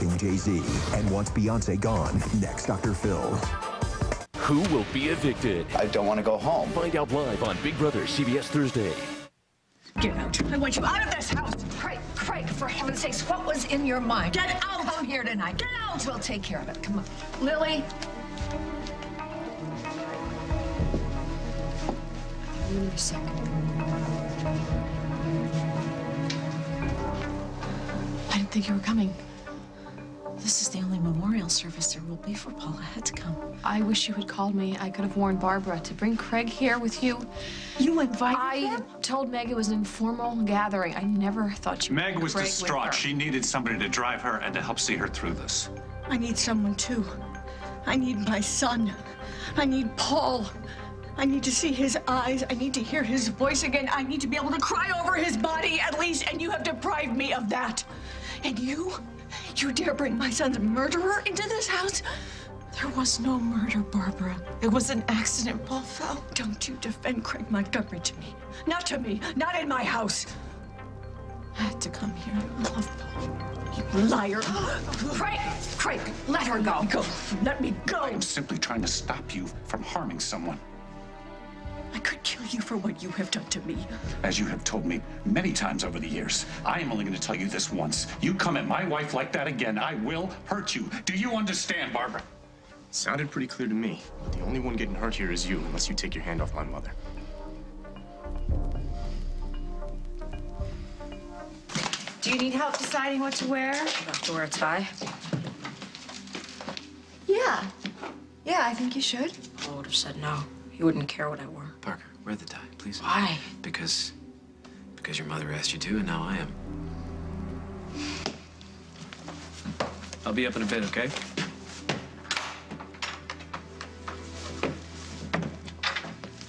stalking Jay-Z and wants Beyonce gone. Next, Dr. Phil. Who will be evicted? I don't want to go home. Find out live on Big Brother CBS Thursday. Get out. I want you out of this house. Craig, Craig, for heaven's sakes, what was in your mind? Get out. Come here tonight. Get out. We'll take care of it. Come on. Lily. Wait a second. I didn't think you were coming. This is the only memorial service there will be for Paul. I had to come. I wish you had called me. I could have warned Barbara to bring Craig here with you. You invited I him? told Meg it was an informal gathering. I never thought you Meg was Craig distraught. She needed somebody to drive her and to help see her through this. I need someone too. I need my son. I need Paul. I need to see his eyes. I need to hear his voice again. I need to be able to cry over his body at least, and you have deprived me of that. And you, you dare bring my son's murderer into this house? There was no murder, Barbara. It was an accident. Paul fell. Don't you defend Craig Montgomery to me. Not to me. Not in my house. I had to come here. Love Paul. You liar. Craig, Craig, let her go. Go. Let me go. I'm simply trying to stop you from harming someone. I could kill you for what you have done to me. As you have told me many times over the years, I am only going to tell you this once. You come at my wife like that again, I will hurt you. Do you understand, Barbara? Sounded pretty clear to me. The only one getting hurt here is you, unless you take your hand off my mother. Do you need help deciding what to wear? have to wear a tie. Yeah. Yeah, I think you should. I would have said no. You wouldn't care what I wore. Parker, wear the tie, please. Why? Because, because your mother asked you to, and now I am. I'll be up in a bit, okay?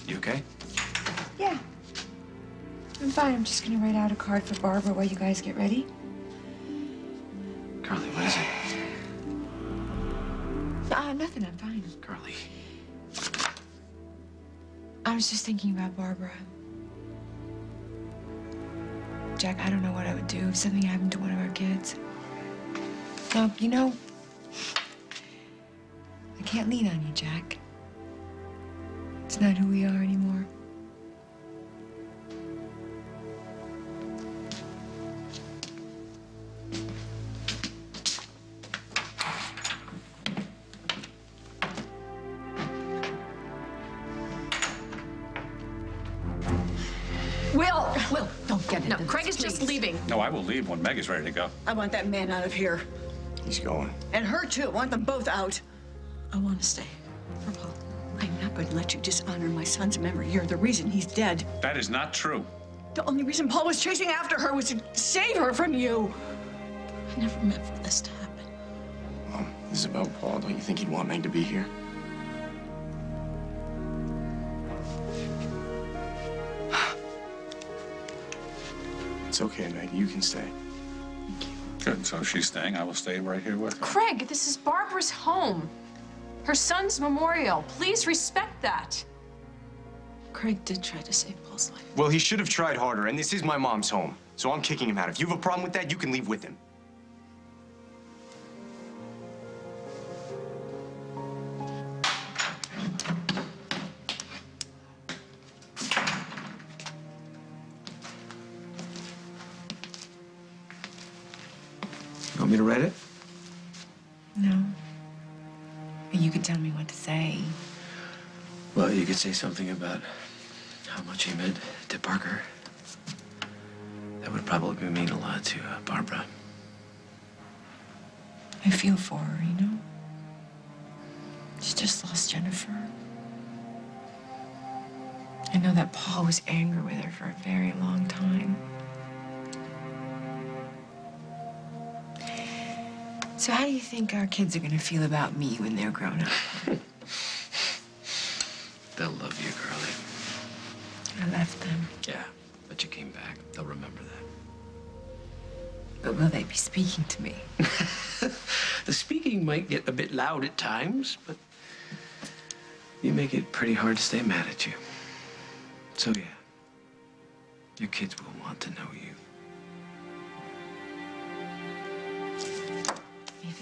You okay? Yeah. I'm fine. I'm just gonna write out a card for Barbara while you guys get ready. Carly, what is it? Uh, nothing. I'm fine. Carly. I was just thinking about Barbara. Jack, I don't know what I would do if something happened to one of our kids. No, you know, I can't lean on you, Jack. It's not who we are anymore. Leave when Meg is ready to go. I want that man out of here. He's going. And her too. I want them both out. I want to stay. For Paul. I'm not going to let you dishonor my son's memory. You're the reason he's dead. That is not true. The only reason Paul was chasing after her was to save her from you. I never meant for this to happen. Mom, this is about Paul. Don't you think he'd want Meg to be here? Okay, Meg. You can stay. Good, so she's staying. I will stay right here with her. Craig, this is Barbara's home. Her son's memorial. Please respect that. Craig did try to save Paul's life. Well, he should have tried harder, and this is my mom's home. So I'm kicking him out. If you have a problem with that, you can leave with him. Say something about how much he meant to Parker. That would probably mean a lot to uh, Barbara. I feel for her, you know? She just lost Jennifer. I know that Paul was angry with her for a very long time. So how do you think our kids are gonna feel about me when they're grown up? They'll love you, Carly. I left them. Yeah, but you came back. They'll remember that. But will they be speaking to me? The speaking might get a bit loud at times, but you make it pretty hard to stay mad at you. So, yeah, your kids will want to know you. You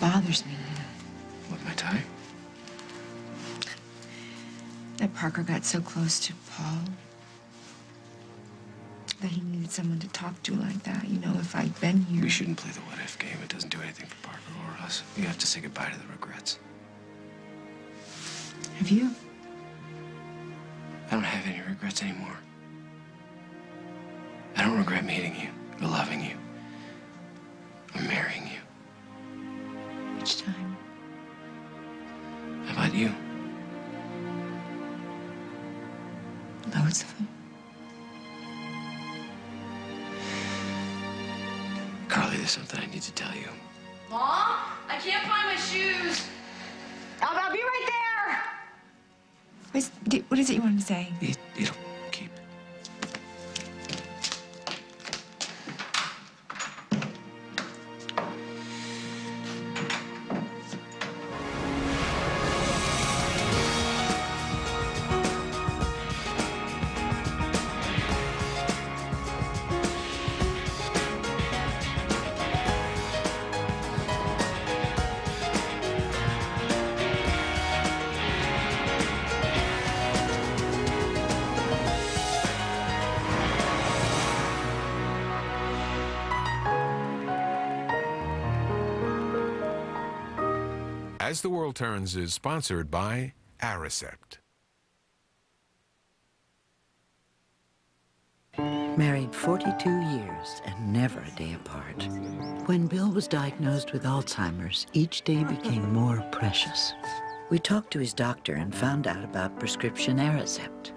bothers me. What, my tie? That Parker got so close to Paul. That he needed someone to talk to like that. You know, if I'd been here. We shouldn't play the what if game. It doesn't do anything for Parker or us. You have to say goodbye to the regrets. Have you? I don't have any regrets anymore. I don't regret meeting you, or loving you, you As the World Turns is sponsored by Aricept. Married 42 years and never a day apart. When Bill was diagnosed with Alzheimer's, each day became more precious. We talked to his doctor and found out about prescription Aricept.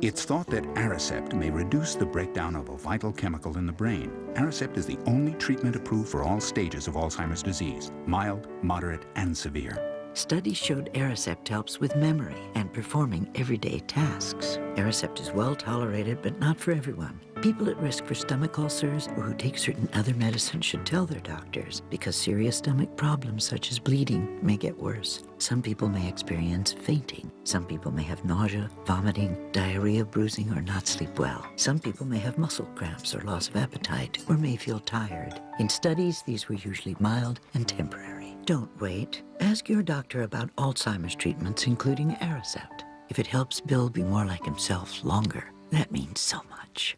It's thought that Aricept may reduce the breakdown of a vital chemical in the brain. Aricept is the only treatment approved for all stages of Alzheimer's disease, mild, moderate, and severe. Studies showed Aricept helps with memory and performing everyday tasks. Aricept is well tolerated, but not for everyone. People at risk for stomach ulcers or who take certain other medicines should tell their doctors because serious stomach problems such as bleeding may get worse. Some people may experience fainting. Some people may have nausea, vomiting, diarrhea, bruising, or not sleep well. Some people may have muscle cramps or loss of appetite or may feel tired. In studies, these were usually mild and temporary. Don't wait. Ask your doctor about Alzheimer's treatments, including Aricept. If it helps Bill be more like himself longer, that means so much.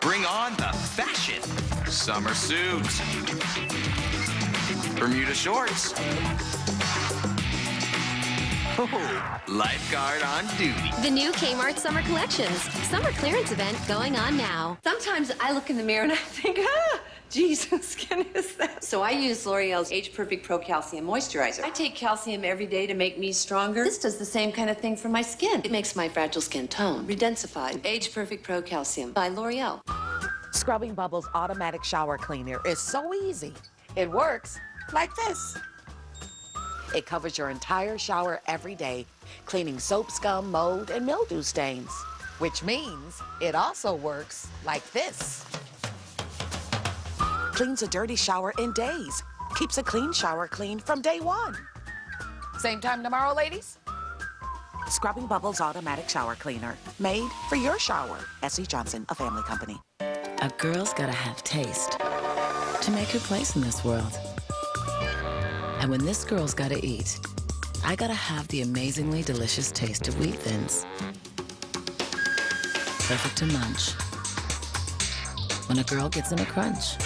Bring on the fashion. Summer suits. Bermuda shorts. Oh, lifeguard on duty. The new Kmart Summer Collections. Summer clearance event going on now. Sometimes I look in the mirror and I think, ah, Jesus, skin is that? So I use L'Oreal's Age Perfect Pro Calcium Moisturizer. I take calcium every day to make me stronger. This does the same kind of thing for my skin. It makes my fragile skin tone, redensified. Age Perfect Pro Calcium by L'Oreal. Scrubbing Bubbles automatic shower cleaner is so easy. It works like this. It covers your entire shower every day, cleaning soap scum, mold, and mildew stains. Which means it also works like this. Cleans a dirty shower in days. Keeps a clean shower clean from day one. Same time tomorrow, ladies? Scrubbing Bubbles automatic shower cleaner. Made for your shower. S.C. Johnson, a family company. A girl's gotta have taste to make her place in this world. And when this girl's gotta eat, I gotta have the amazingly delicious taste of wheat thins. Perfect to munch. When a girl gets in a crunch.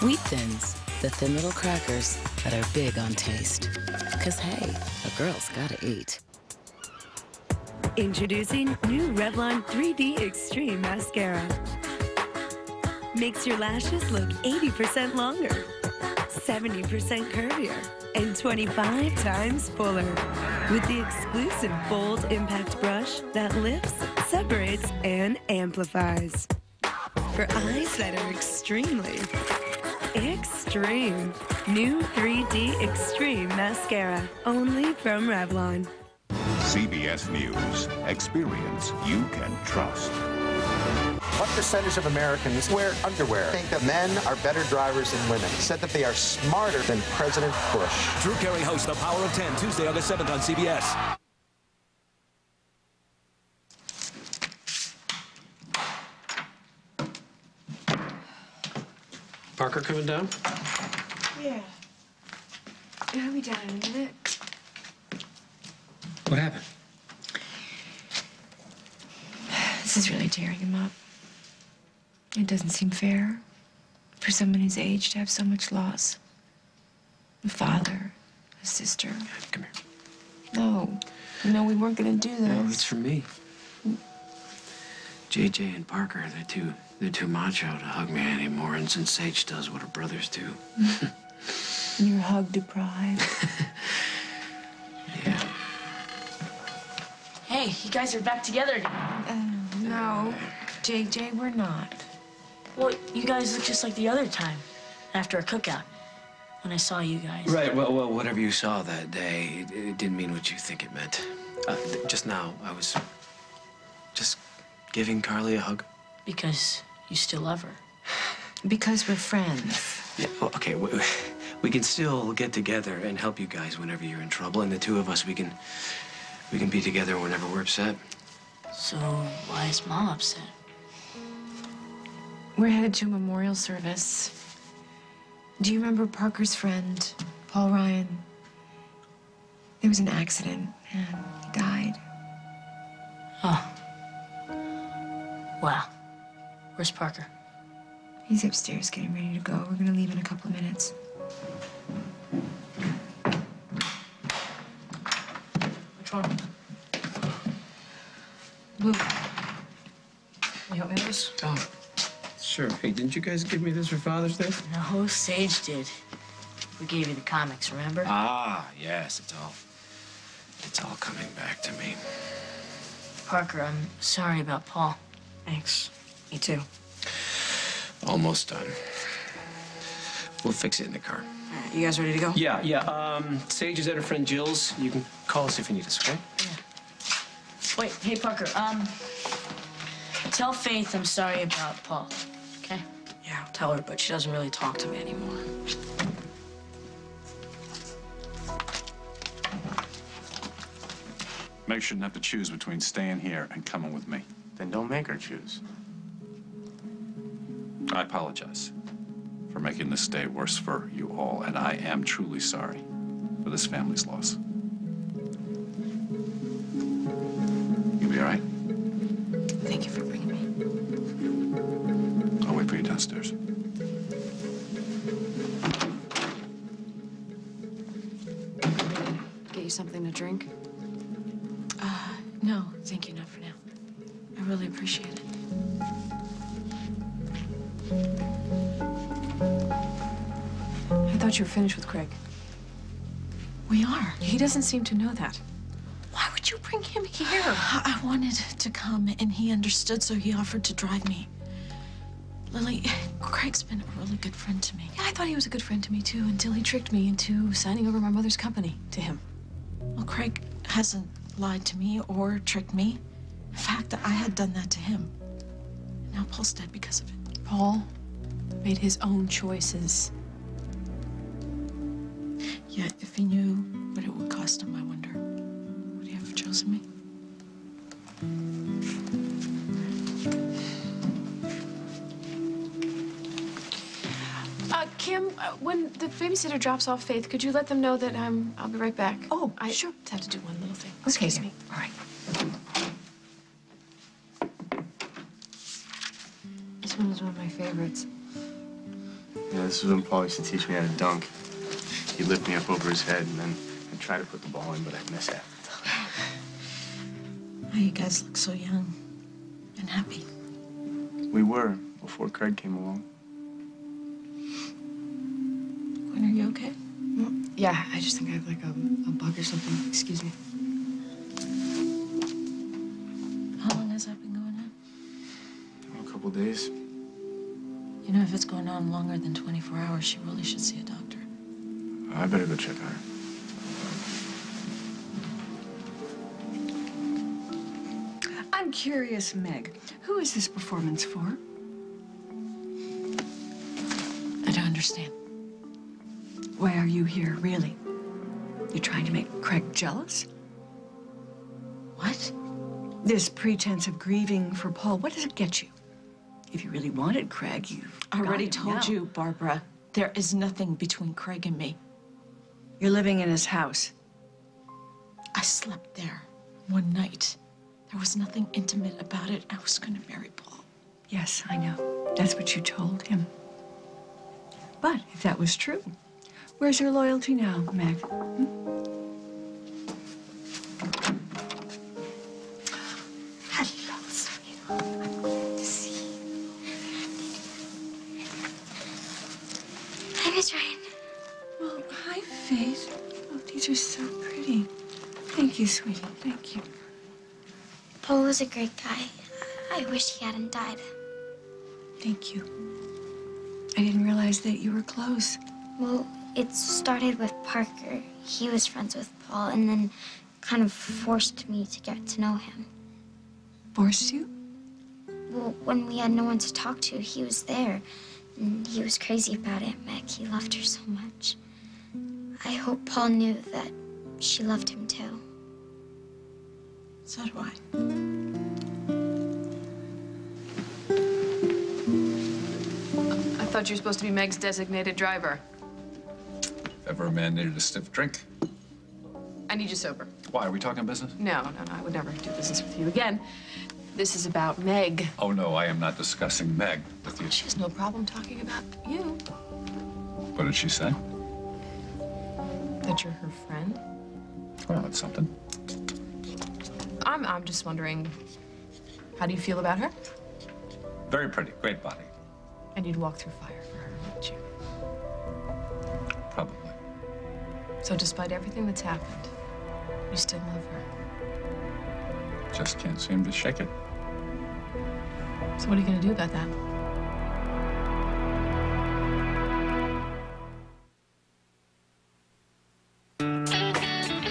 Wheat thins, the thin little crackers that are big on taste. Cause hey, a girl's gotta eat. Introducing new Revlon 3D Extreme Mascara. Makes your lashes look 80% longer, 70% curvier, and 25 times fuller. With the exclusive Bold Impact Brush that lifts, separates, and amplifies. For eyes that are extremely extreme. New 3D Extreme Mascara. Only from Revlon. CBS News. Experience you can trust. What percentage of Americans wear underwear? Think that men are better drivers than women. Said that they are smarter than President Bush. Drew Carey hosts The Power of 10, Tuesday, August 7th on CBS. Parker coming down? Yeah. I'll be down in a minute. What happened? This is really tearing him up. It doesn't seem fair for someone his age to have so much loss. A father, a sister. Come here. No. No, we weren't gonna do that. No, it's for me. JJ and Parker, they're too they're too macho to hug me anymore, and since Sage does what her brothers do. You're hug deprived. Yeah. Hey, you guys are back together again. Uh, no, JJ, we're not. Well, you guys look just like the other time after a cookout when I saw you guys. Right. Well, well, whatever you saw that day, it, it didn't mean what you think it meant. Uh, th- just now, I was just giving Carly a hug. Because you still love her. Because we're friends. Yeah, well, okay, we, we can still get together and help you guys whenever you're in trouble, and the two of us, we can we can be together whenever we're upset. So why is Mom upset? We're headed to a memorial service. Do you remember Parker's friend, Paul Ryan? There was an accident and he died. Oh. Wow. Where's Parker? He's upstairs getting ready to go. We're gonna leave in a couple of minutes. Which one? Blue. You help me with this? Oh, sure. Hey, didn't you guys give me this for Father's Day? No, Sage did. We gave you the comics, remember? Ah, yes, it's all it's all coming back to me. Parker, I'm sorry about Paul. Thanks. Me too. Almost done. We'll fix it in the car. You guys ready to go? Yeah, yeah. Um, Sage is at her friend Jill's. You can call us if you need us, okay? Yeah. Wait, hey Parker, um, tell Faith I'm sorry about Paul, okay? Yeah, I'll tell her, but she doesn't really talk to me anymore. Meg shouldn't have to choose between staying here and coming with me. Then don't make her choose. I apologize for making this day worse for you all, and I am truly sorry for this family's loss. You'll be all right? Thank you for bringing me. I'll wait for you downstairs. Get you something to drink? Uh, no, thank you, not for now. I really appreciate it. Thought you were finished with Craig. We are. He doesn't seem to know that. Why would you bring him here? I wanted to come, and he understood, so he offered to drive me. Lily, Craig's been a really good friend to me. Yeah, I thought he was a good friend to me too until he tricked me into signing over my mother's company to him. Well, Craig hasn't lied to me or tricked me. In fact, I had done that to him. Now Paul's dead because of it. Paul made his own choices. Babysitter drops off Faith, could you let them know that I'm, I'll be right back? Oh, I sure. Just have to do one little thing. Okay, Excuse dear. me. All right. This one was one of my favorites. Yeah, this is when Paul used to teach me how to dunk. He'd lift me up over his head, and then I'd try to put the ball in, but I'd miss half the time. Now you guys look so young and happy. We were before Craig came along. Are you mm-hmm. okay? Yeah, I just think I have like a, a bug or something. Excuse me. How long has that been going on? A couple days. You know, if it's going on longer than 24 hours, she really should see a doctor. I better go check on her. I'm curious, Meg. Who is this performance for? I don't understand. Why are you here, really? You're trying to make Craig jealous? What? This pretense of grieving for Paul, what does it get you? If you really wanted Craig, you already told now. you, Barbara. There is nothing between Craig and me. You're living in his house. I slept there one night. There was nothing intimate about it. I was going to marry Paul. Yes, I know. That's what you told him. But if that was true, where's your loyalty now, Meg? Hmm? Hello, sweetheart. I'm glad to see you. Hi, Miss Ryan. Oh, hi, Faith. Oh, these are so pretty. Thank you, sweetie. Thank you. Paul was a great guy. I wish he hadn't died. Thank you. I didn't realize that you were close. Well, it started with Parker. He was friends with Paul and then kind of forced me to get to know him. Forced you? Well, when we had no one to talk to, he was there. And he was crazy about Aunt Meg. He loved her so much. I hope Paul knew that she loved him too. So do I. I thought you were supposed to be Meg's designated driver. Ever a man needed a stiff drink? I need you sober. Why, are we talking business? No, no, no. I would never do business with you again. This is about Meg. Oh, no, I am not discussing Meg with you. She has no problem talking about you. What did she say? That you're her friend. Well, that's something. I'm, I'm just wondering, how do you feel about her? Very pretty, great body. And you'd walk through fire So despite everything that's happened, you still love her. Just can't seem to shake it. So what are you gonna do about that?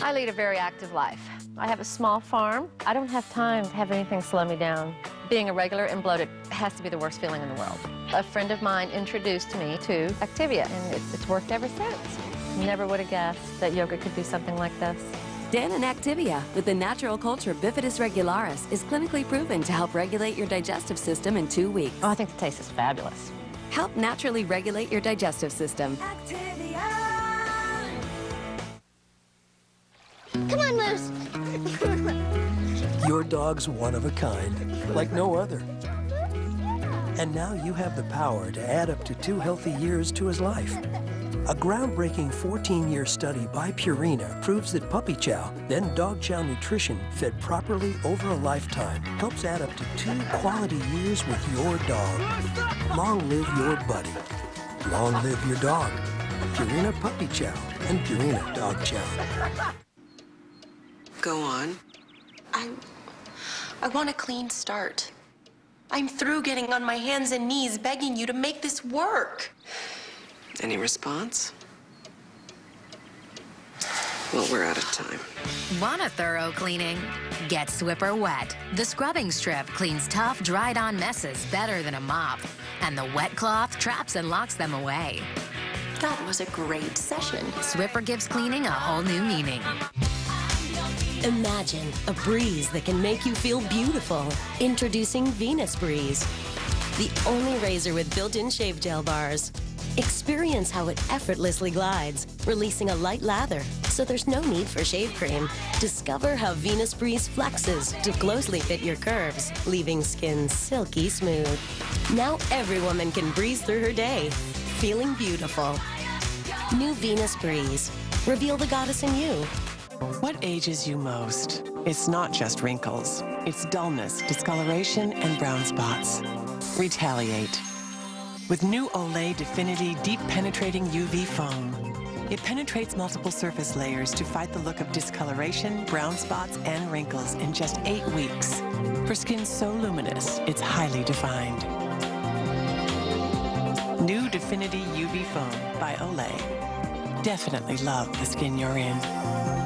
I lead a very active life. I have a small farm. I don't have time to have anything slow me down. Being irregular and bloated has to be the worst feeling in the world. A friend of mine introduced me to Activia, and it, it's worked ever since. Never would have guessed that yoga could do something like this. Dannon Activia with the natural culture Bifidus regularis is clinically proven to help regulate your digestive system in two weeks. Oh, I think the taste is fabulous. Help naturally regulate your digestive system. Come on, Moose. Your dog's one of a kind, like no other. And now you have the power to add up to two healthy years to his life. A groundbreaking 14-year study by Purina proves that puppy chow, then dog chow nutrition, fed properly over a lifetime, helps add up to two quality years with your dog. Long live your buddy. Long live your dog. Purina Puppy Chow and Purina Dog Chow. Go on. I, I want a clean start. I'm through getting on my hands and knees begging you to make this work. Any response? Well, we're out of time. Want a thorough cleaning? Get Swiffer Wet. The scrubbing strip cleans tough, dried on messes better than a mop. And the wet cloth traps and locks them away. That was a great session. Swiffer gives cleaning a whole new meaning. Imagine a breeze that can make you feel beautiful. Introducing Venus Breeze, the only razor with built-in shave gel bars. Experience how it effortlessly glides, releasing a light lather, so there's no need for shave cream. Discover how Venus Breeze flexes to closely fit your curves, leaving skin silky smooth. Now every woman can breeze through her day, feeling beautiful. New Venus Breeze. Reveal the goddess in you. What ages you most? It's not just wrinkles. It's dullness, discoloration, and brown spots. Retaliate. With new Olay Definity Deep Penetrating UV Foam. It penetrates multiple surface layers to fight the look of discoloration, brown spots, and wrinkles in just eight weeks. For skin so luminous, it's highly defined. New Definity UV Foam by Olay. Definitely love the skin you're in.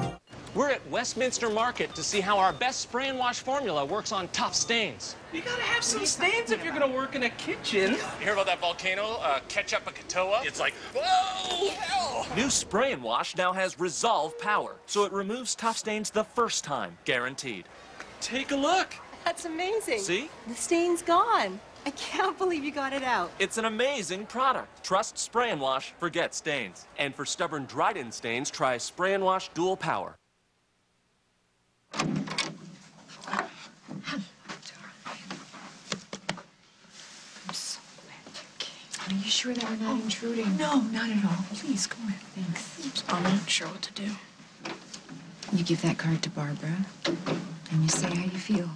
We're at Westminster Market to see how our best spray and wash formula works on tough stains. You gotta have some stains if you're gonna work in a kitchen. You hear about that volcano, uh, Ketchup Katoa? It's like, whoa, hell! New spray and wash now has Resolve power, so it removes tough stains the first time, guaranteed. Take a look. That's amazing. See? The stain's gone. I can't believe you got it out. It's an amazing product. Trust Spray and Wash, forget stains. And for stubborn dried-in stains, try Spray and Wash Dual Power. I'm so glad you came. Are you sure that we're not oh, intruding? No, not at all. Please, come here. Thanks. I'm not sure what to do. You give that card to Barbara, and you say how you feel.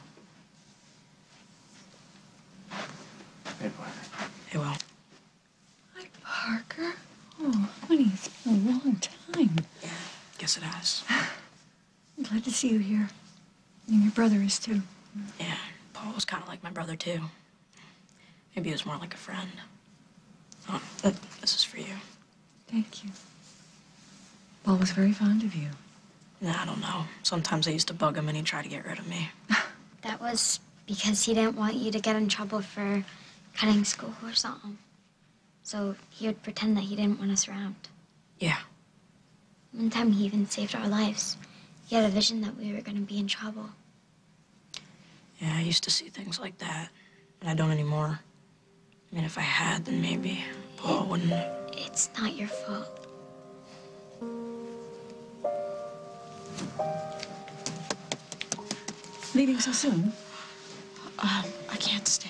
Hey, Parker. Hey, well. Hi, Parker. Oh, honey, it's been a long time. Yeah, Guess it has. I'm glad to see you here. And your brother is too. Yeah, Paul was kind of like my brother, too. Maybe he was more like a friend. Oh, this is for you. Thank you. Paul was very fond of you. Yeah, I don't know. Sometimes I used to bug him and he'd try to get rid of me. That was because he didn't want you to get in trouble for cutting school or something. So he would pretend that he didn't want us around. Yeah. One time he even saved our lives. He had a vision that we were going to be in trouble. Yeah, I used to see things like that, but I don't anymore. I mean, if I had, then maybe Paul wouldn't. It's not your fault. Leaving so soon? Um, I can't stay.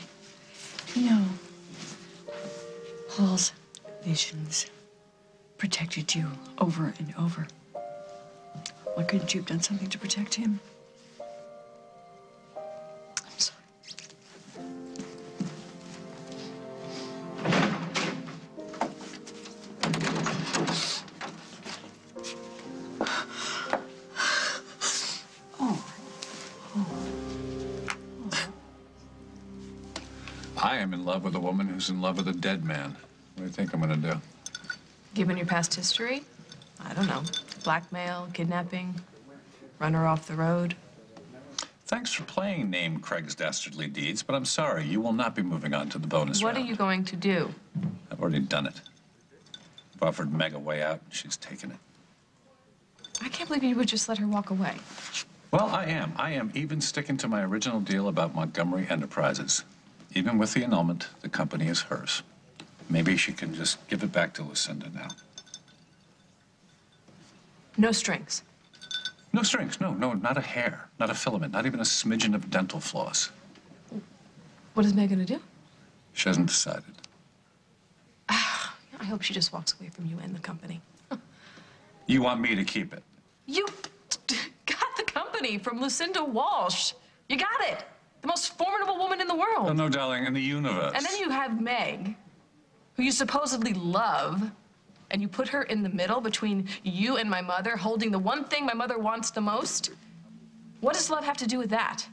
No. Paul's visions protected you over and over. Why couldn't you have done something to protect him? I am in love with a woman who's in love with a dead man. What do you think I'm gonna do? Given your past history, I don't know. Blackmail, kidnapping, run her off the road. Thanks for playing name Craig's Dastardly Deeds, but I'm sorry, you will not be moving on to the bonus What round. are you going to do? I've already done it. I've offered Meg a way out, and she's taken it. I can't believe you would just let her walk away. Well, I am. I am even sticking to my original deal about Montgomery Enterprises. Even with the annulment, the company is hers. Maybe she can just give it back to Lucinda now. No strings. No strings, no, no, not a hair, not a filament, not even a smidgen of dental floss. What is Meg gonna do? She hasn't decided. Ah, I hope she just walks away from you and the company. You want me to keep it? You got the company from Lucinda Walsh. You got it. The most formidable woman in the world. Oh, no, darling, in the universe. And then you have Meg, who you supposedly love, and you put her in the middle between you and my mother, holding the one thing my mother wants the most. What does love have to do with that?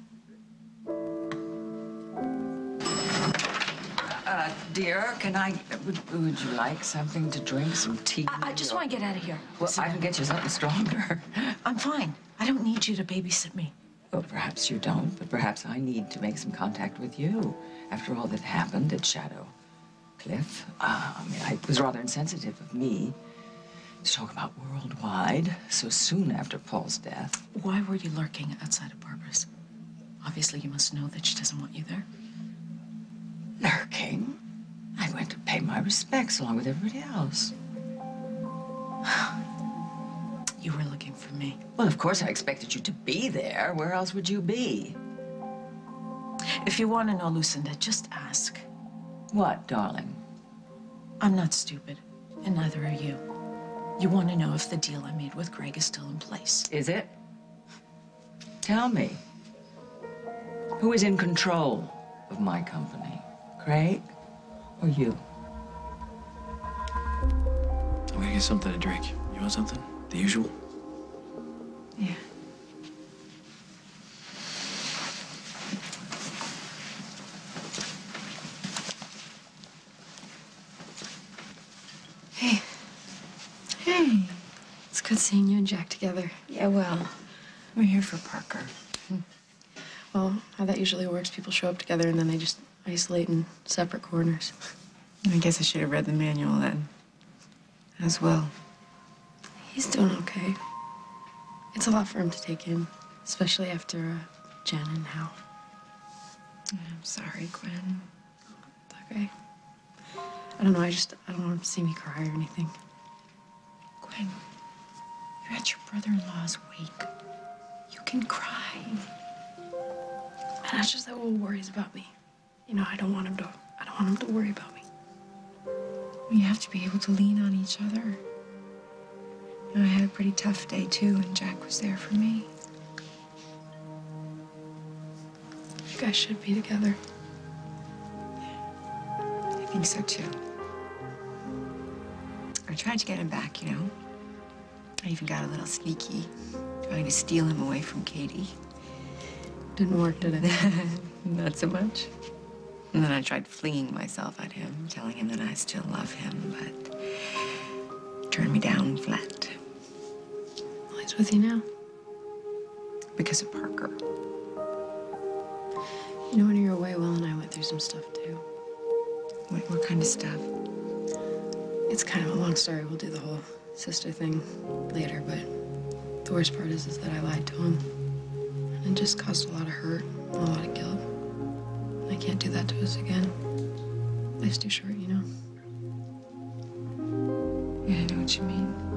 Uh, dear, can I, would, would you like something to drink, some tea? I, I just want to get out of here. Well, I can get you something stronger. I'm fine. I don't need you to babysit me. Well, perhaps you don't, but perhaps I need to make some contact with you. After all that happened at Shadow Cliff, uh, I mean, I, it was rather insensitive of me to talk about worldwide so soon after Paul's death. Why were you lurking outside of Barbara's? Obviously, you must know that she doesn't want you there. Lurking? I went to pay my respects along with everybody else. You were looking for me. Well, of course I expected you to be there. Where else would you be? If you want to know, Lucinda, just ask. What, darling? I'm not stupid, and neither are you. You want to know if the deal I made with Craig is still in place. Is it? Tell me. Who is in control of my company? Craig or you? I'm gonna get something to drink. You want something? The usual? Yeah. Hey. Hey. It's good seeing you and Jack together. Yeah, well, we're here for Parker. Well, how that usually works, people show up together and then they just isolate in separate corners. I guess I should have read the manual then. As well. He's doing okay. It's a lot for him to take in, especially after uh, Jen and Hal. I'm sorry, Gwen. okay? I don't know, I just, I don't want him to see me cry or anything. Gwen, you're at your brother-in-law's wake. You can cry. And it's just that Will worries about me. You know, I don't want him to, I don't want him to worry about me. We have to be able to lean on each other. Know, I had a pretty tough day too, and Jack was there for me. You guys should be together. I think so too. I tried to get him back, you know. I even got a little sneaky, trying to steal him away from Katie. Didn't work, did it? Not so much. And then I tried flinging myself at him, telling him that I still love him, but turned me down flat. With you now. Because of Parker. You know, when you were away, Will and I went through some stuff too. What, what kind of stuff? It's kind of a long story. We'll do the whole sister thing later, but the worst part is, is that I lied to him. And it just caused a lot of hurt, and a lot of guilt. I can't do that to us again. Life's too short, you know? Yeah, I know what you mean.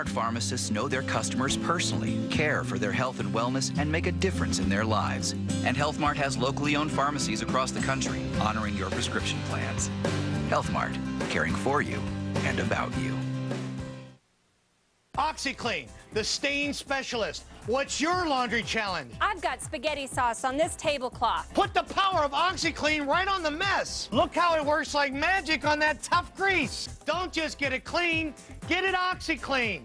HealthMart pharmacists know their customers personally, care for their health and wellness, and make a difference in their lives. And HealthMart has locally owned pharmacies across the country, honoring your prescription plans. HealthMart, caring for you and about you. OxiClean, the stain specialist. What's your laundry challenge? I've got spaghetti sauce on this tablecloth. Put the power of OxiClean right on the mess. Look how it works like magic on that tough grease. Don't just get it clean, get it OxiClean.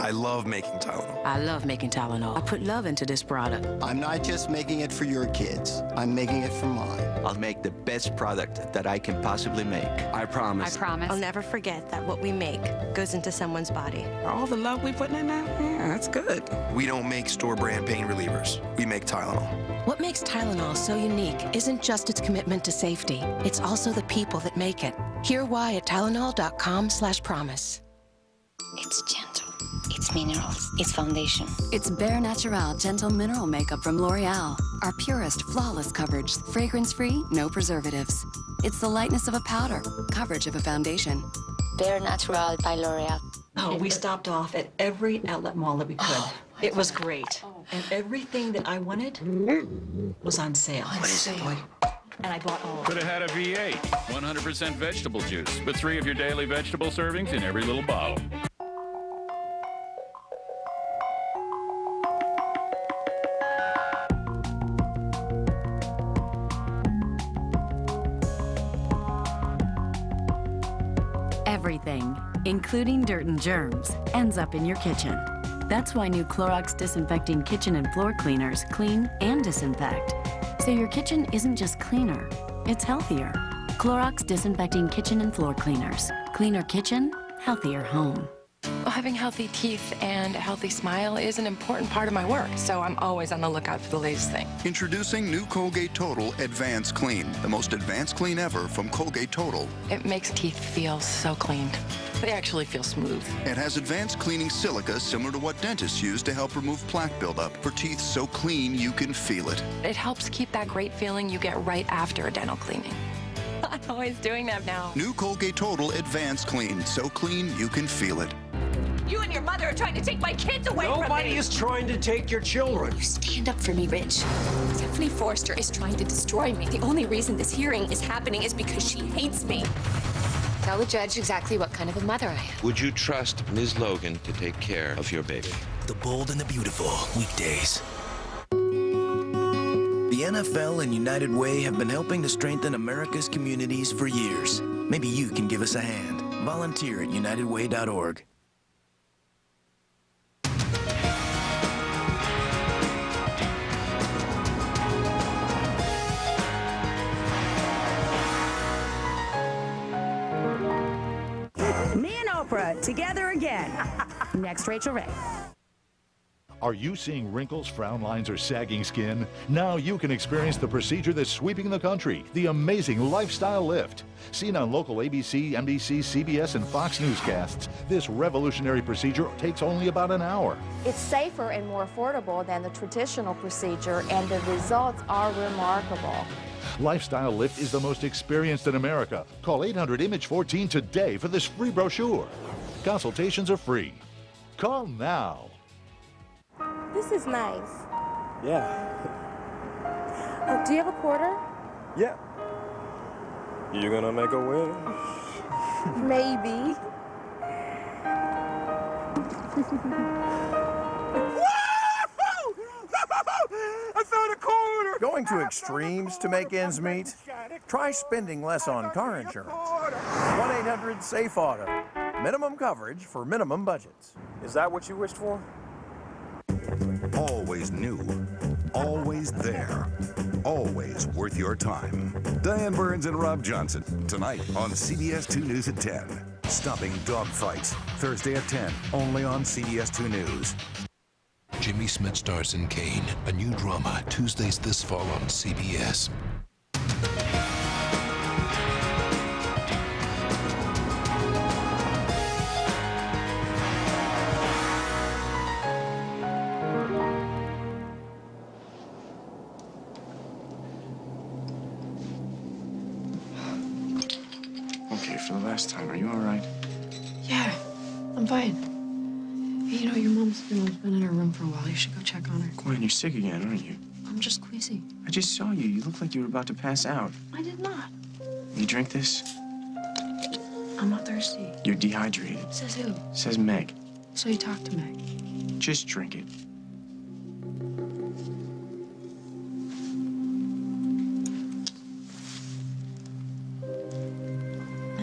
I love making Tylenol. I love making Tylenol. I put love into this product. I'm not just making it for your kids. I'm making it for mine. I'll make the best product that I can possibly make. I promise. I promise. I'll never forget that what we make goes into someone's body. All the love we put in that, yeah, that's good. We don't make store brand pain relievers. We make Tylenol. What makes Tylenol so unique isn't just its commitment to safety. It's also the people that make it. Hear why at Tylenol.com slash promise. It's gentle. Minerals. It's foundation. It's Bare Natural Gentle Mineral Makeup from L'Oreal. Our purest, flawless coverage. Fragrance free, no preservatives. It's the lightness of a powder, coverage of a foundation. Bare Natural by L'Oreal. Oh, we stopped off at every outlet mall that we could. Oh. it was great. And everything that I wanted was on sale. What is it, boy? And I bought all of Could have had a V8, 100% vegetable juice, with three of your daily vegetable servings in every little bottle. Including dirt and germs, ends up in your kitchen. That's why new Clorox Disinfecting Kitchen and Floor Cleaners clean and disinfect. So your kitchen isn't just cleaner, it's healthier. Clorox Disinfecting Kitchen and Floor Cleaners. Cleaner kitchen, healthier home. Well, having healthy teeth and a healthy smile is an important part of my work, so I'm always on the lookout for the latest thing. Introducing new Colgate Total Advanced Clean, the most advanced clean ever from Colgate Total. It makes teeth feel so clean. They actually feel smooth. It has advanced cleaning silica similar to what dentists use to help remove plaque buildup for teeth so clean you can feel it. It helps keep that great feeling you get right after a dental cleaning. I'm always doing that now. New Colgate Total Advanced Clean, so clean you can feel it. You and your mother are trying to take my kids away from me. Nobody is trying to take your children. You stand up for me, Rich. Stephanie Forrester is trying to destroy me. The only reason this hearing is happening is because she hates me. Tell the judge exactly what kind of a mother I am. Would you trust Ms. Logan to take care of your baby? The Bold and the Beautiful, weekdays. The NFL and United Way have been helping to strengthen America's communities for years. Maybe you can give us a hand. Volunteer at unitedway.org. Me together again. Next, Rachael Ray. Are you seeing wrinkles, frown lines, or sagging skin? Now you can experience the procedure that's sweeping the country the amazing lifestyle lift. Seen on local ABC, NBC, CBS, and Fox newscasts, this revolutionary procedure takes only about an hour. It's safer and more affordable than the traditional procedure, and the results are remarkable. Lifestyle Lift is the most experienced in America. Call 800 Image 14 today for this free brochure. Consultations are free. Call now. This is nice. Yeah. Oh, do you have a quarter? Yeah. You gonna make a win? Maybe. I found a quarter! Going to extremes to make ends meet? Try spending less on car insurance. 1 800 Safe Auto. Minimum coverage for minimum budgets. Is that what you wished for? Always new. Always there. Always worth your time. Diann Burns and Rob Johnson, tonight on CBS 2 News at 10. Stopping dog fights, Thursday at 10, only on CBS 2 News. Jimmy Smits stars in Cane, a new drama, Tuesdays this fall on CBS. Last time, are you all right? Yeah, I'm fine. Hey, you know, your mom's, your mom's been in her room for a while. You should go check on her. Gwen, you're sick again, aren't you? I'm just queasy. I just saw you. You look like you were about to pass out. I did not. You drink this? I'm not thirsty. You're dehydrated. Says who? Says Meg. So you talked to Meg. Just drink it.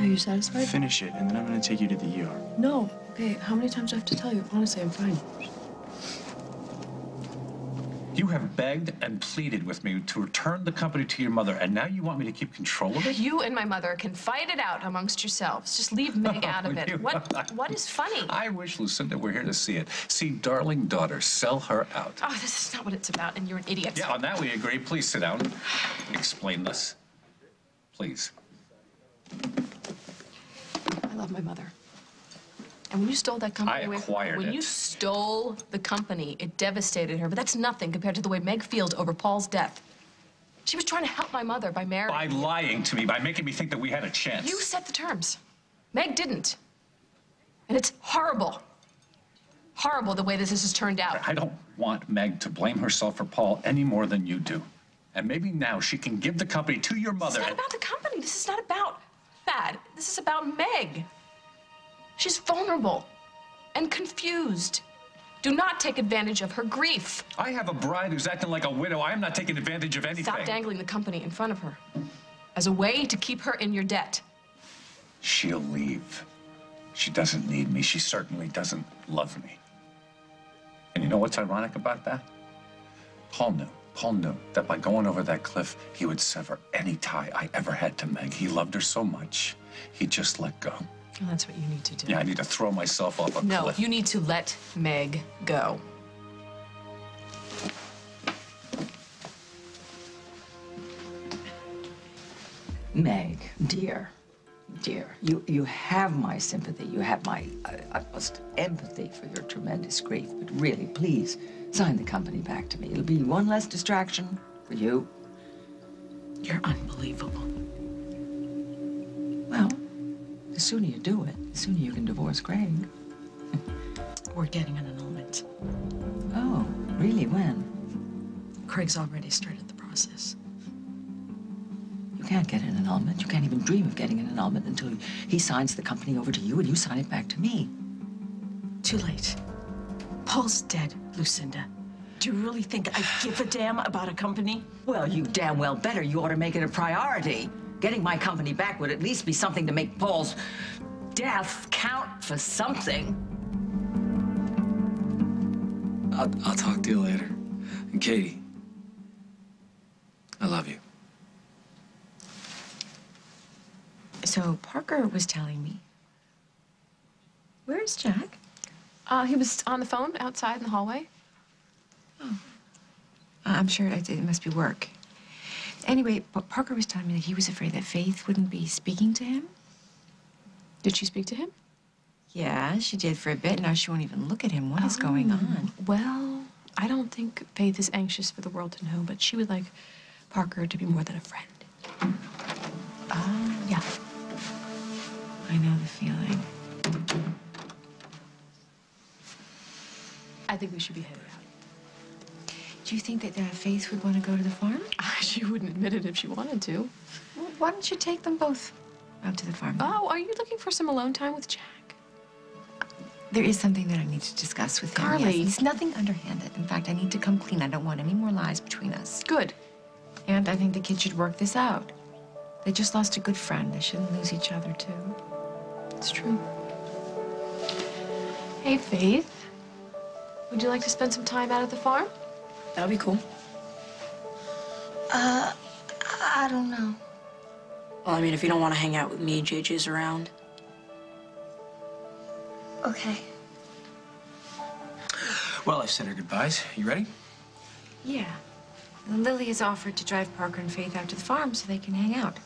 You satisfied? Finish it, and then I'm gonna take you to the ER. No. Okay, how many times do I have to tell you? Honestly, I'm fine. You have begged and pleaded with me to return the company to your mother, and now you want me to keep control of it? You and my mother can fight it out amongst yourselves. Just leave Meg out of You- it. What what is funny? I wish Lucinda were here to see it. See darling daughter sell her out. Oh, this is not what it's about, and you're an idiot. Yeah, on that we agree. Please sit down. Explain this. Please. I love my mother. And when you stole that company I away from her, when it. you stole the company, it devastated her. But that's nothing compared to the way Meg feels over Paul's death. She was trying to help my mother by marrying. By lying to me, by making me think that we had a chance. You set the terms. Meg didn't. And it's horrible. Horrible the way this has turned out. I don't want Meg to blame herself for Paul any more than you do. And maybe now she can give the company to your mother. It's not about the company. This is not about that. This is about Meg. She's vulnerable and confused. Do not take advantage of her grief. I have a bride who's acting like a widow. I am not taking advantage of anything. Stop dangling the company in front of her as a way to keep her in your debt. She'll leave. She doesn't need me. She certainly doesn't love me. And you know what's ironic about that? Paul knew. Paul knew that by going over that cliff, he would sever any tie I ever had to Meg. He loved her so much, he just let go. Well, that's what you need to do. Yeah, I need to throw myself off a No, cliff. you need to let Meg go. Meg, dear, dear, you, you have my sympathy. You have my uh, utmost empathy for your tremendous grief. But really, please sign the company back to me. It'll be one less distraction for you. You're unbelievable. Well, the sooner you do it, the sooner you can divorce Craig. We're getting an annulment. Oh, really? When? Craig's already started the process. You can't get an annulment. You can't even dream of getting an annulment until he signs the company over to you and you sign it back to me. Too late. Paul's dead, Lucinda. Do you really think I give a damn about a company? Well, you damn well better. You ought to make it a priority. Getting my company back would at least be something to make Paul's death count for something. I'll, I'll talk to you later. And Katie, I love you. So Parker was telling me. Where's Jack? Uh, he was on the phone outside in the hallway. Oh. I'm sure it, it must be work. Anyway, but Parker was telling me that he was afraid that Faith wouldn't be speaking to him. Did she speak to him? Yeah, she did for a bit. Now she won't even look at him. What is going on? Well, I don't think Faith is anxious for the world to know, but she would like Parker to be more than a friend. Oh. Yeah. I know the feeling. I think we should be headed out. Do you think that uh, Faith would want to go to the farm? she wouldn't admit it if she wanted to. Well, why don't you take them both out to the farm? Oh, are you looking for some alone time with Jack? There is something that I need to discuss with him. Carly. Yes, it's nothing underhanded. In fact, I need to come clean. I don't want any more lies between us. Good. And I think the kids should work this out. They just lost a good friend. They shouldn't lose each other, too. It's true. Hey, Faith. Would you like to spend some time out at the farm? That'll be cool. Uh, I don't know. Well, I mean, if you don't want to hang out with me, JJ's around. Okay. Well, I've said our goodbyes. You ready? Yeah. And Lily has offered to drive Parker and Faith out to the farm so they can hang out.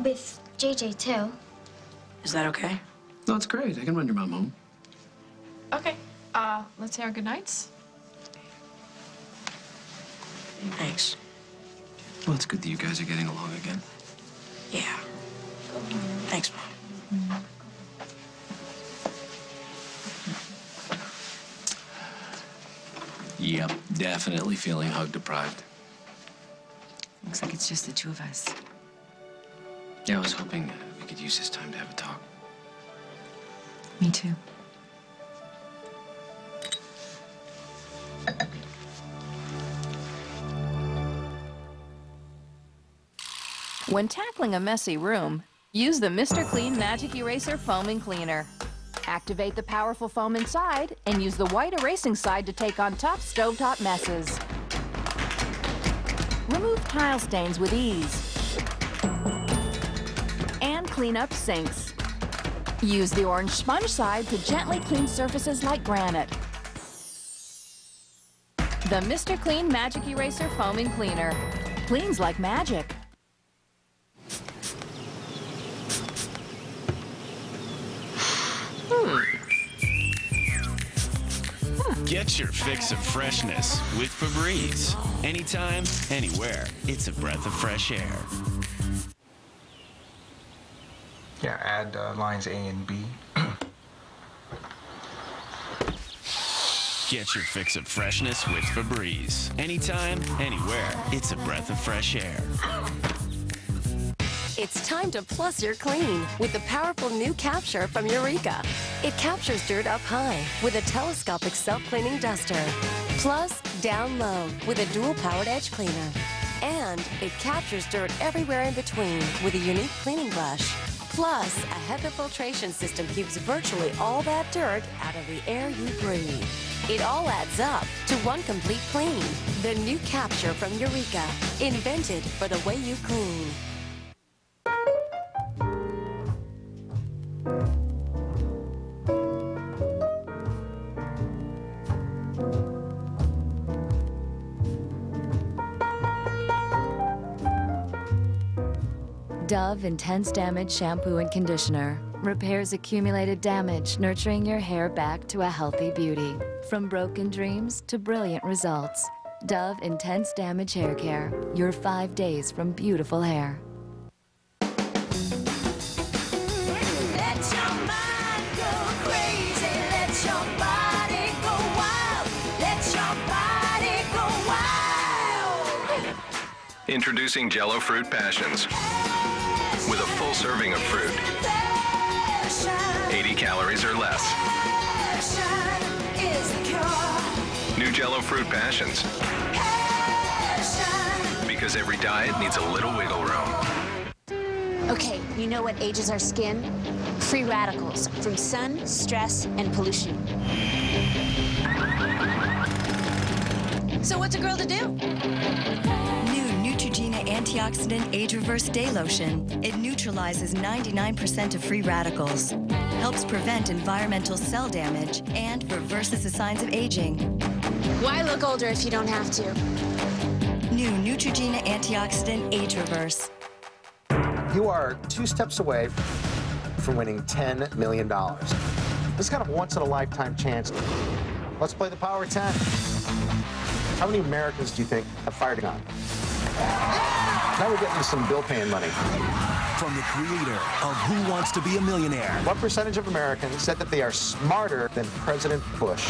With JJ, too. Is that okay? No, it's great. I can run your mom home. Okay. Uh, let's say our goodnights. Thanks. Well, it's good that you guys are getting along again. Yeah. Thanks, Mom. Yep, definitely feeling hug deprived. Looks like it's just the two of us. Yeah, I was hoping we could use this time to have a talk. Me too. When tackling a messy room, use the Mr. Clean Magic Eraser Foaming Cleaner. Activate the powerful foam inside and use the white erasing side to take on tough stovetop messes. Remove tile stains with ease. And clean up sinks. Use the orange sponge side to gently clean surfaces like granite. The Mr. Clean Magic Eraser Foaming Cleaner. Cleans like magic. Your fix of freshness with Febreze. Anytime, anywhere. It's a breath of fresh air. Yeah, add uh, lines A and B. Get your fix of freshness with Febreze. Anytime, anywhere. It's a breath of fresh air. It's time to plus your clean with the powerful new Capture from Eureka. It captures dirt up high with a telescopic self-cleaning duster. Plus, down low with a dual-powered edge cleaner. And it captures dirt everywhere in between with a unique cleaning brush. Plus, a HEPA filtration system keeps virtually all that dirt out of the air you breathe. It all adds up to one complete clean. The new Capture from Eureka. Invented for the way you clean. Dove Intense Damage Shampoo and Conditioner repairs accumulated damage, nurturing your hair back to a healthy beauty. From broken dreams to brilliant results. Dove Intense Damage Hair Care. Your five days from beautiful hair. Let your mind go crazy. Let your body go wild. Let your body go wild. Introducing Jello Fruit Passions. With a full serving of fruit, 80 calories or less. New Jello Fruit Passions. Because every diet needs a little wiggle room. Okay, you know what ages our skin? Free radicals from sun, stress, and pollution. So what's a girl to do? New Neutrogena Antioxidant Age Reverse Day Lotion. It neutralizes 99% of free radicals, helps prevent environmental cell damage, and reverses the signs of aging. Why look older if you don't have to? New Neutrogena Antioxidant Age Reverse. You are two steps away from winning $10 million. This is kind of a once in a lifetime chance. Let's play the power 10. How many Americans do you think have fired a gun? Now we're getting some bill paying money. From the creator of Who Wants to Be a Millionaire. What percentage of Americans said that they are smarter than President Bush?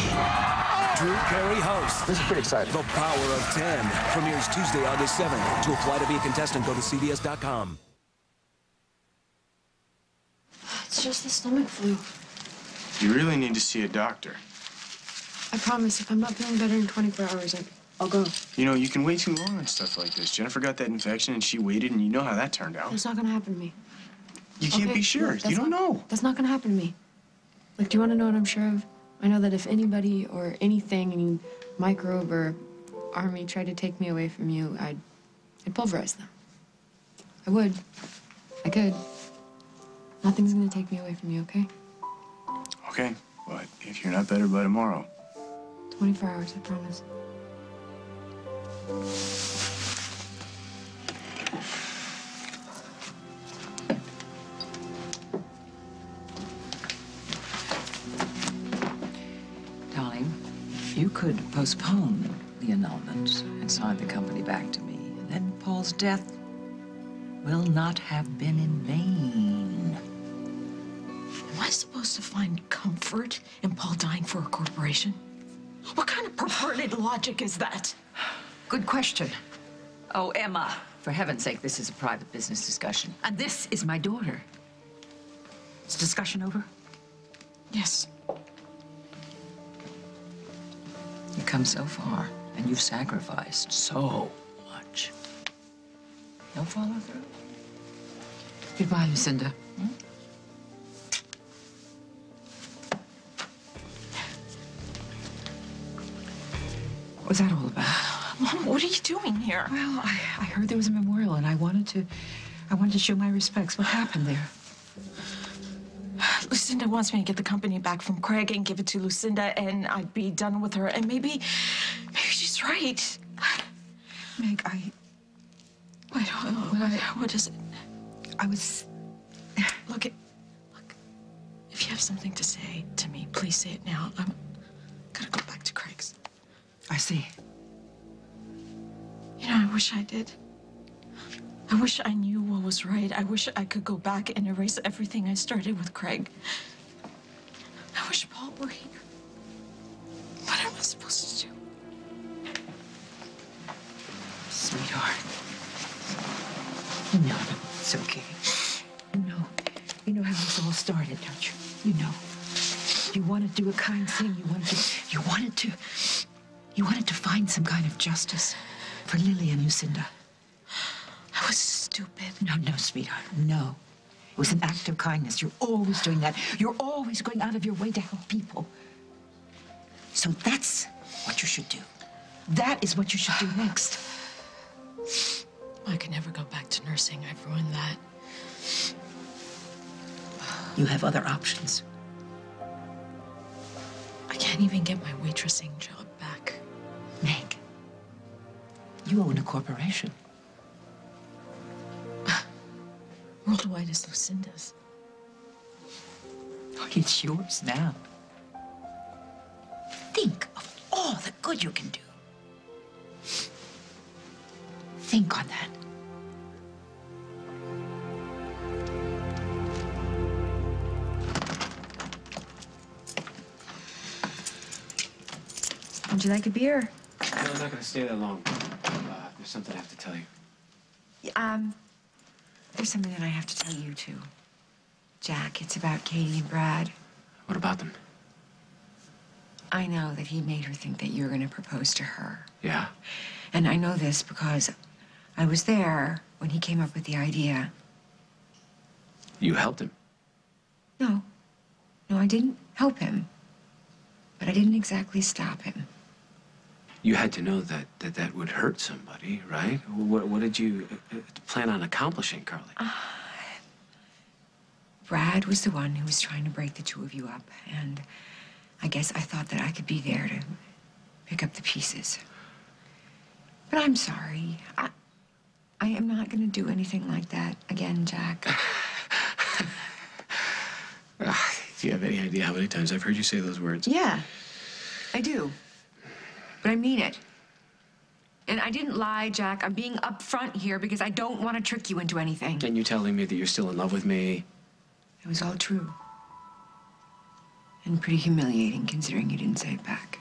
Drew Carey hosts. This is pretty exciting. The Power of 10 premieres Tuesday, August 7th. To apply to be a contestant, go to CBS.com. It's just the stomach flu. You really need to see a doctor. I promise, if I'm not feeling better in 24 hours, I- I'll go. You know, you can wait too long on stuff like this. Jennifer got that infection and she waited, and you know how that turned out. That's not gonna happen to me. You can't Okay, be sure. look, You don't not- know. That's not gonna happen to me. Like, do you want to know what I'm sure of? I know that if anybody or anything, any microbe or army tried to take me away from you, I'd, I'd pulverize them. I would. I could. Nothing's gonna take me away from you, okay? Okay, but if you're not better by tomorrow, 24 hours, I promise. Darling, you could postpone the annulment and sign the company back to me, and then Paul's death will not have been in vain. Am I supposed to find comfort in Paul dying for a corporation? What kind of perverted logic is that? Good question. Oh, Emma, for heaven's sake, this is a private business discussion. And this is my daughter. Is discussion over? Yes. You've come so far, and you've sacrificed so much. No follow through? Goodbye, Lucinda. Hmm? What was that all about? Mom, what are you doing here? Well, I, I heard there was a memorial, and I wanted to, I wanted to show my respects. What happened there? Lucinda wants me to get the company back from Craig and give it to Lucinda, and I'd be done with her. And maybe, maybe she's right. Meg, I. I don't know. What, what, what is it? I was. Look, it, look. If you have something to say to me, please say it now. I'm gonna go back to Craig's. I see. You know, I wish I did. I wish I knew what was right. I wish I could go back and erase everything I started with Craig. I wish Paul were here. What am I supposed to do? Sweetheart. No, know it's okay. You know, you know how this all started, don't you? You know. You wanted to do a kind thing. You wanted to. You wanted to. You wanted to find some kind of justice for Lily and Lucinda. I was stupid. No, no, sweetheart, no. It was an act of kindness. You're always doing that. You're always going out of your way to help people. So that's what you should do. That is what you should do next. I can never go back to nursing. I've ruined that. You have other options. I can't even get my waitressing job back. Meg, you own a corporation. Worldwide is Lucinda's. It's yours now. Think of all the good you can do. Think on that. Would you like a beer? No, I'm not gonna stay that long. There's something I have to tell you. Um, there's something that I have to tell you too. Jack, it's about Katie and Brad. What about them? I know that he made her think that you're gonna propose to her. Yeah. And I know this because I was there when he came up with the idea. You helped him. No. No, I didn't help him. But I didn't exactly stop him. You had to know that that, that would hurt somebody, right? What, what did you uh, uh, plan on accomplishing, Carly? Brad was the one who was trying to break the two of you up, and I guess I thought that I could be there to pick up the pieces. But I'm sorry. I, I am not going to do anything like that again, Jack. Ah, Do you have any idea how many times I've heard you say those words? Yeah, I do. But I mean it. And I didn't lie, Jack. I'm being upfront here because I don't want to trick you into anything. And you telling me that you're still in love with me? It was all true. And pretty humiliating considering you didn't say it back.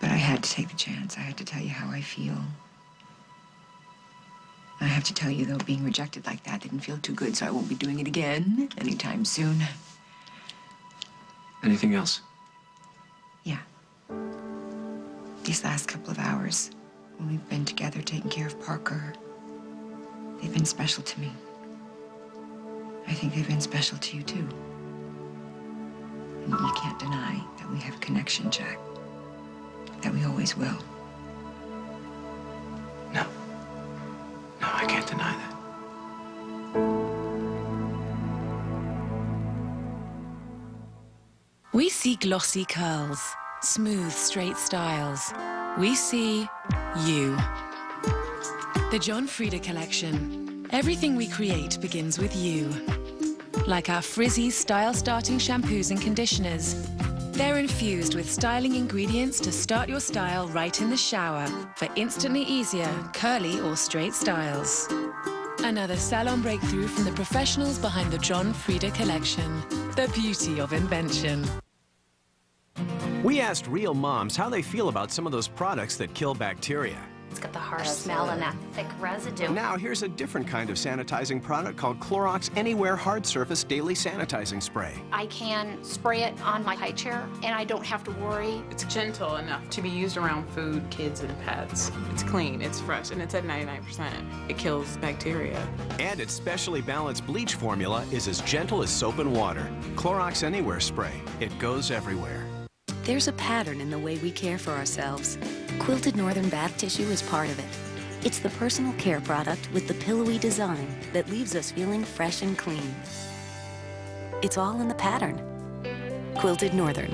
But I had to take the chance. I had to tell you how I feel. I have to tell you, though, being rejected like that didn't feel too good, so I won't be doing it again anytime soon. Anything else? Yeah. These last couple of hours, when we've been together taking care of Parker, they've been special to me. I think they've been special to you, too. And you can't deny that we have a connection, Jack. That we always will. No, No, I can't deny that. We see glossy curls, smooth, straight styles. We see you. The John Frieda collection. Everything we create begins with you. Like our frizzy, style starting shampoos and conditioners. They're infused with styling ingredients to start your style right in the shower for instantly easier, curly or straight styles. Another salon breakthrough from the professionals behind the John Frieda collection. The beauty of invention. We asked real moms how they feel about some of those products that kill bacteria. It's got the harsh smell and that thick residue. Now, here's a different kind of sanitizing product called Clorox Anywhere Hard Surface Daily Sanitizing Spray. I can spray it on my high chair and I don't have to worry. It's gentle enough to be used around food, kids, and pets. It's clean, it's fresh, and it's at 99%. It kills bacteria. And its specially balanced bleach formula is as gentle as soap and water. Clorox Anywhere Spray. It goes everywhere. There's a pattern in the way we care for ourselves. Quilted Northern Bath Tissue is part of it. It's the personal care product with the pillowy design that leaves us feeling fresh and clean. It's all in the pattern. Quilted Northern.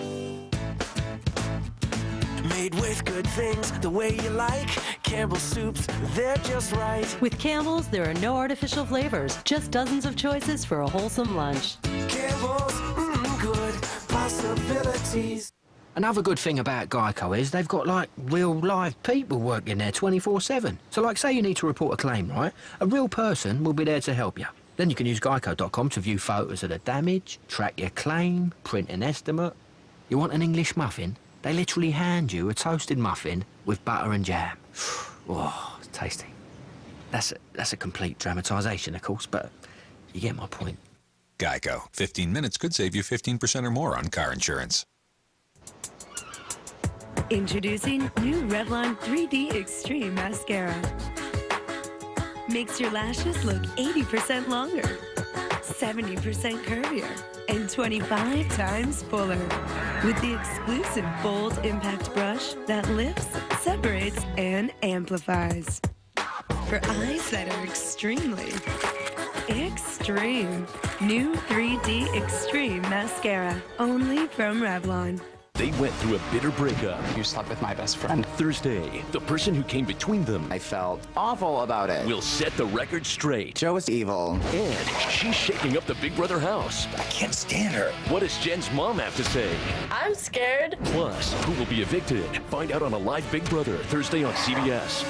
Made with good things, the way you like. Campbell's soups, they're just right. With Campbell's, there are no artificial flavors, just dozens of choices for a wholesome lunch. Campbell's, mmm, good possibilities. Another good thing about Geico is they've got like real live people working there 24-7. So like say you need to report a claim, right? A real person will be there to help you. Then you can use geico.com to view photos of the damage, track your claim, print an estimate. You want an English muffin? They literally hand you a toasted muffin with butter and jam. oh, tasty. That's a, that's a complete dramatisation, of course, but you get my point. Geico. 15 minutes could save you 15% or more on car insurance. Introducing new Revlon 3D Extreme Mascara. Makes your lashes look 80% longer, 70% curvier, and 25 times fuller. With the exclusive Bold Impact Brush that lifts, separates, and amplifies. For eyes that are extremely extreme. New 3D Extreme Mascara. Only from Revlon. They went through a bitter breakup. You slept with my best friend. Thursday, the person who came between them. I felt awful about it. Will set the record straight. Joe is evil. And she's shaking up the Big Brother house. I can't stand her. What does Jen's mom have to say? I'm scared. Plus, who will be evicted? Find out on a live Big Brother Thursday on CBS.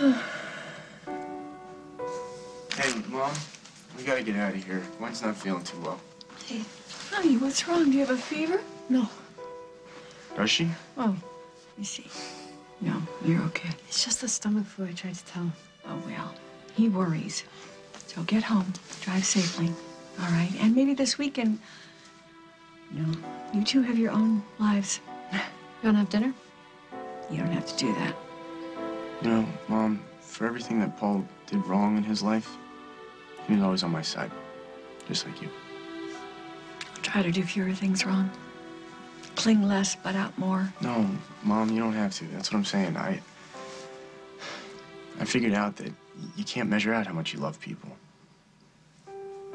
Hey, Mom, we gotta get out of here. Gwen's not feeling too well. Hey, honey, what's wrong? Do you have a fever? No. Does she? Oh, you see. No, you're okay. It's just the stomach flu I tried to tell him. Oh, well, he worries. So get home, drive safely, all right? And maybe this weekend, no, you two have your own lives. You want to have dinner? You don't have to do that. You know, Mom, for everything that Paul did wrong in his life, he was always on my side. Just like you. I try to do fewer things wrong. Cling less, but out more. No, Mom, you don't have to. That's what I'm saying. I I figured out that you can't measure out how much you love people.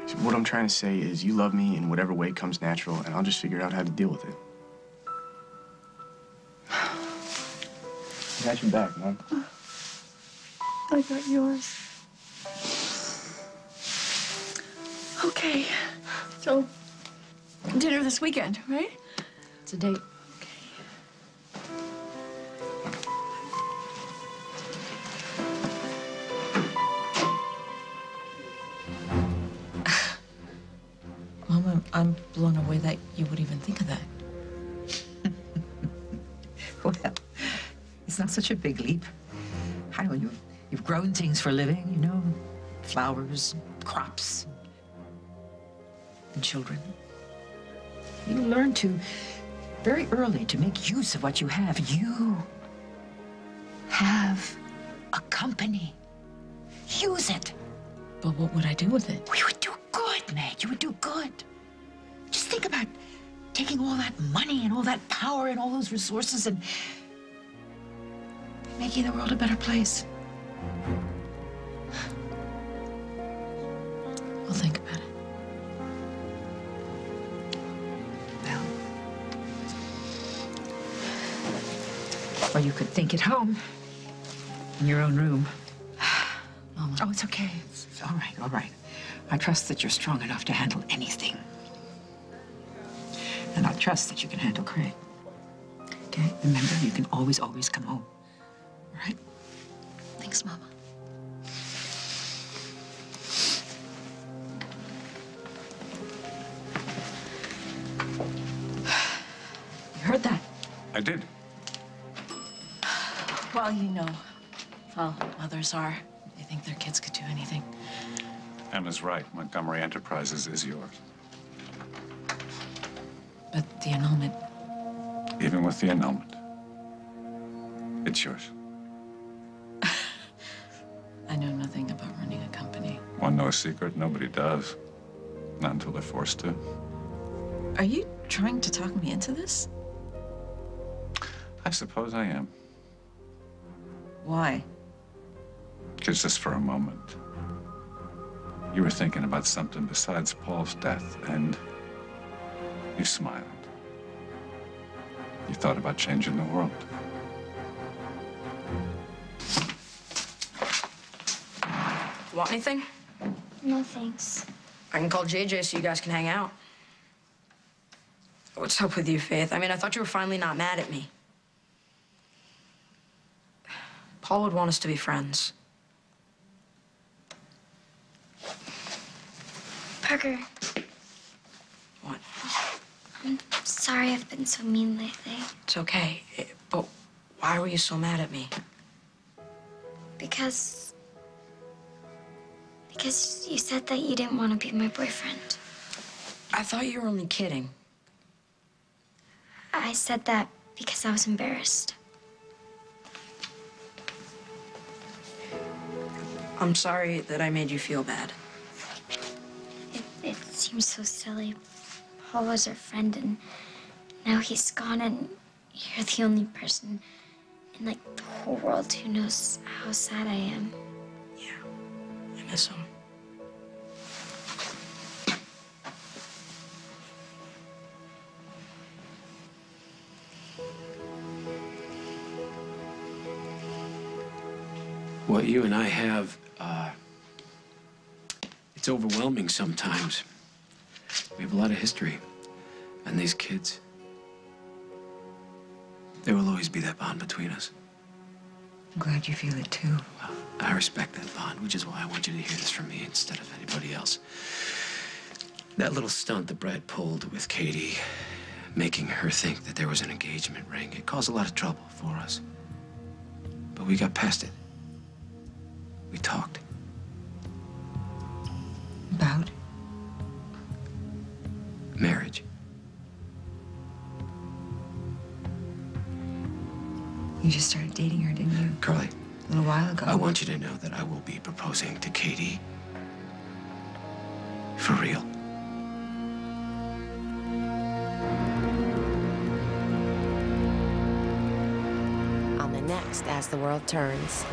So what I'm trying to say is you love me in whatever way comes natural, and I'll just figure out how to deal with it. I got your back, Mom. I got yours. Okay. So, dinner this weekend, right? It's a date. Mama, I'm blown away that you would even think of that. Well, it's not such a big leap. I know you've, you've grown things for a living, you know, flowers, crops, children. You learn to, very early, to make use of what you have. You have a company. Use it. But what would I do with it? You would do good, Meg. You would do good. Just think about taking all that money and all that power and all those resources and making the world a better place. Or you could think at home, in your own room. Mama. Oh, it's okay. It's all right, all right. I trust that you're strong enough to handle anything. And I trust that you can handle Craig. Okay? Remember, you can always, always come home. All right? Thanks, Mama. You heard that? I did. Well, you know how mothers are. They think their kids could do anything. Emma's right. Montgomery Enterprises is yours. But the annulment, Even with the annulment. It's yours. I know nothing about running a company. One knows secret, nobody does. Not until they're forced to. Are you trying to talk me into this? I suppose I am. Why? Because just for a moment, you were thinking about something besides Paul's death, and you smiled. You thought about changing the world. Want anything? No thanks. I can call JJ so you guys can hang out. What's up with you, Faith? I mean, I thought you were finally not mad at me. Paul would want us to be friends. Parker. What? I'm sorry I've been so mean lately. It's okay, but why were you so mad at me? Because. Because you said that you didn't want to be my boyfriend. I thought you were only kidding. I said that because I was embarrassed. I'm sorry that I made you feel bad. It, it seems so silly. Paul was our friend, and now he's gone, and you're the only person in like the whole world who knows how sad I am. Yeah, I miss him. What you and I have, it's overwhelming sometimes. We have a lot of history. And these kids, there will always be that bond between us. I'm glad you feel it too. I respect that bond, which is why I want you to hear this from me instead of anybody else. That little stunt that Brad pulled with Katie, making her think that there was an engagement ring, it caused a lot of trouble for us. But we got past it. We talked. Want you to know that I will be proposing to Katie. For real. On the next As the World Turns.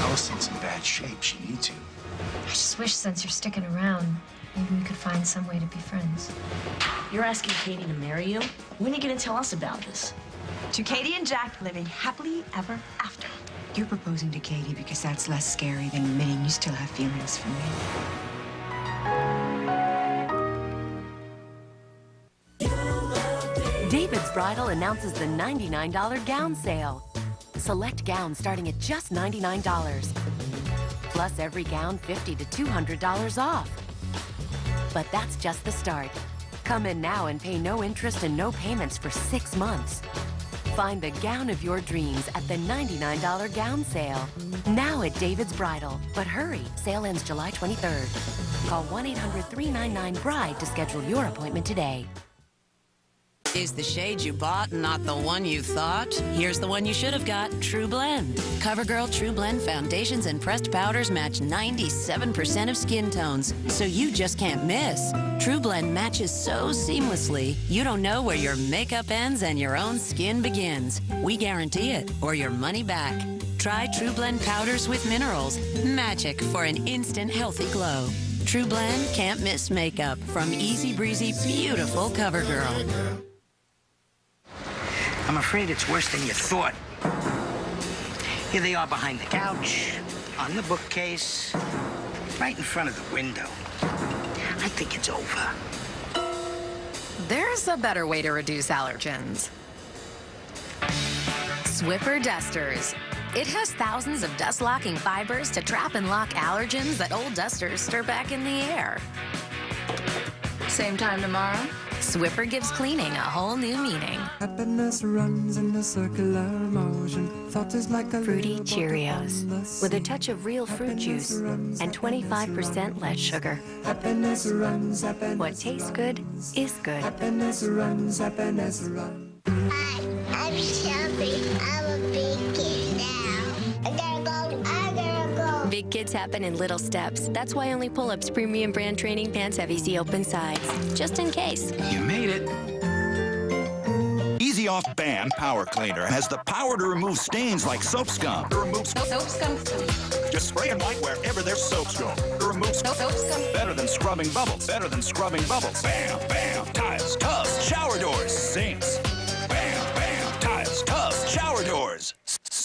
Allison's in bad shape. She needs you. I just wish since you're sticking around, maybe we could find some way to be friends. You're asking Katie to marry you? When are you gonna tell us about this? To Katie and Jack living happily ever after. You're proposing to Katie because that's less scary than admitting you still have feelings for me. David's Bridal announces the $99 gown sale. Select gowns starting at just $99. Plus every gown 50 to $200 off. But that's just the start. Come in now and pay no interest and no payments for six months. Find the gown of your dreams at the $99 gown sale. Now at David's Bridal. But hurry, sale ends July 23rd. Call 1-800-399-BRIDE to schedule your appointment today. Is the shade you bought not the one you thought? Here's the one you should have got True Blend. CoverGirl True Blend foundations and pressed powders match 97% of skin tones, so you just can't miss. True Blend matches so seamlessly, you don't know where your makeup ends and your own skin begins. We guarantee it, or your money back. Try True Blend powders with minerals. Magic for an instant healthy glow. True Blend can't miss makeup from easy breezy, beautiful CoverGirl. I'm afraid it's worse than you thought. Here they are behind the couch, on the bookcase, right in front of the window. I think it's over. There's a better way to reduce allergens. Swiffer Dusters. It has thousands of dust-locking fibers to trap and lock allergens that old dusters stir back in the air. Same time tomorrow? Swiffer gives cleaning a whole new meaning. Happiness runs in a circular motion. Thought is like a Fruity Cheerios with a touch of real fruit juice and 25% less sugar. Happiness runs, happiness What tastes good is good. Happiness runs, happiness runs. I'm Shelby. Kids happen in little steps. That's why only Pull-Up's premium brand training pants have easy open sides. Just in case. You made it. Easy Off Bam Power Cleaner has the power to remove stains like soap scum. To remove Soap scum. Just spray and wipe wherever there's soap scum. To remove Soap scum. Better than scrubbing bubbles. Better than scrubbing bubbles. Bam, bam. Tiles, tubs, shower doors, sinks.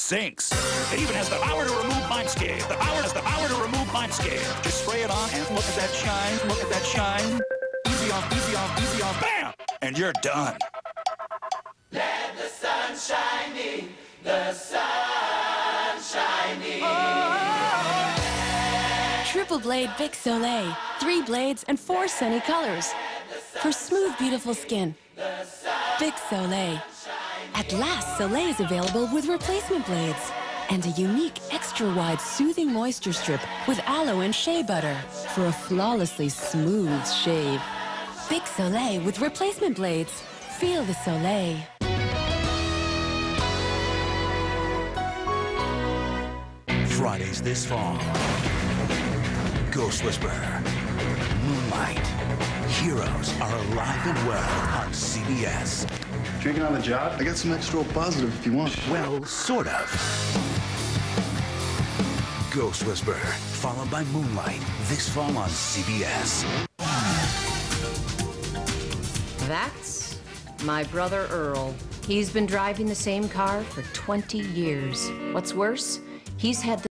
Sinks. It even has the power to remove lime scale. The power has the power to remove lime scale. Just spray it on and look at that shine. Look at that shine. Easy off, easy off, easy off. Bam! And you're done. Let the sun shine in, the sun shining. Triple blade Bic Soleil. Three blades and four sunny colors. For smooth, beautiful skin. Bic Soleil. At last, Soleil is available with replacement blades. And a unique, extra-wide, soothing moisture strip with aloe and shea butter for a flawlessly smooth shave. Bic Soleil with replacement blades. Feel the Soleil. Fridays this fall. Ghost Whisperer. Moonlight. Heroes are alive and well on CBS. Drinking on the job? I got some extra positive if you want. Well, sort of. Ghost Whisperer, followed by Moonlight, this fall on CBS. That's my brother Earl. He's been driving the same car for 20 years. What's worse, he's had the